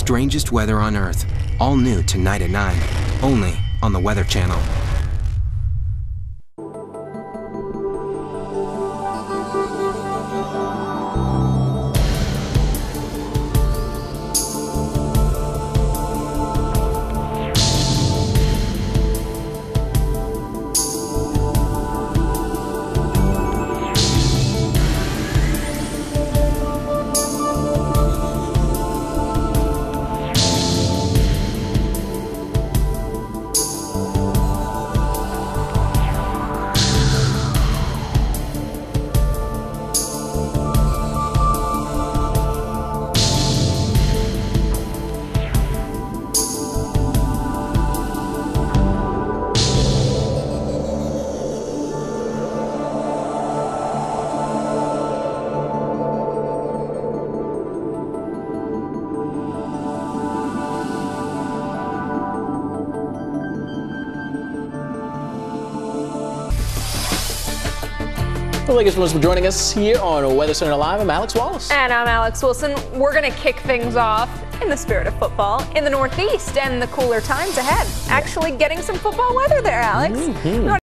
strangest weather on Earth. All new tonight at 9. Only on the Weather Channel. Well, thank you so much for joining us here on Weather Center Live. I'm Alex Wallace. And I'm Alex Wilson. We're going to kick things off in the spirit of football in the Northeast and the cooler times ahead. Actually, getting some football weather there, Alex. Mm-hmm.